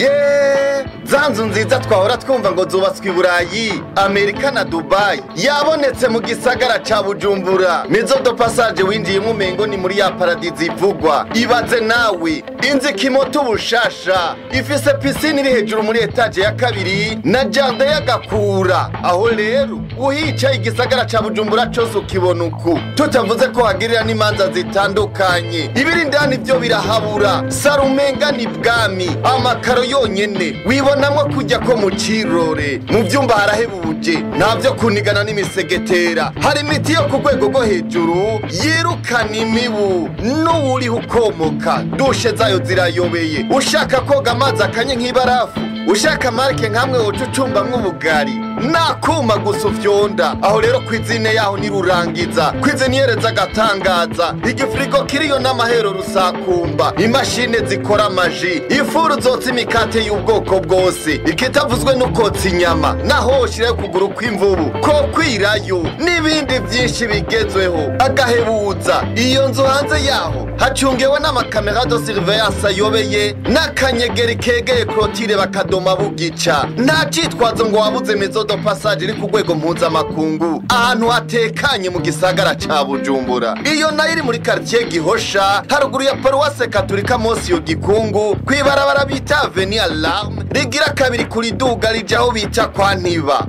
Yeah! Za nzu nziza twahora twumva ngo zubatswe i burayi amerika na dubayi yabonetse mu gisagara ca bujumbura. Mezo do passage winjiyemo umengo ni muri ya paradizi ivugwa. Ibaze nawe inzu ikimoto ubushasha ifise pisine iri hejuru muri etaje ya kabiri na jardin y'agakura aho rero uhicaye igisagara ca bujumbura cose ukibona uku. Tutavuze ko hagirira n'imanza zitandukanye. Ibiri indani vyo birahabura. Sarumenga ni bwami. Amakaro yonyene. Wibonamwo kujya ko mu cirore mu vyumba harahebuje nta vyo kunigana n'imisegetera. Hari imiti yo ku rwego rwo hejuru yirukana imibu n'uwuriho ukomoka dushe zayo zirayobeye. Ushaka koga amazi akanye nk'ibarafu. Ushaka marike nkamwe woca ucumbamwo ubugari. Nakuma gusa ufyonda aho rero kwizine yaho nirurangiza. Kwiziniyereza agatangaza. Igifurigo kiriyo n'amahero rusakumba. Imashini zikora amaji. Ifuru zotsa imikate y'ubwoko bwose. Ikitavuzwe n'ukotsa inyama. Naho woshirayo ukuguru kw'imvubu. Ko kwirayo. N'ibindi byinshi bigezweho. Agahebuza. Iyo nzu hanze yaho hacungewe n'amakamera de surveillance ayobeye n'akanyegeri kegeye klotire bakadoma bugica. Nta citwazo ngo wabuze mezo do passage iri ku rwego mpuzamakungu. Ahantu hatekanye mu gisagara ca bujumbura. Iyo na yo iri muri quartier gihosha haruguru ya paruwase katolika mosi yo gikungu kwibarabara bita avenue alarme rigira kabiri kuri duga rija aho bita kwa ntiba